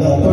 Gracias.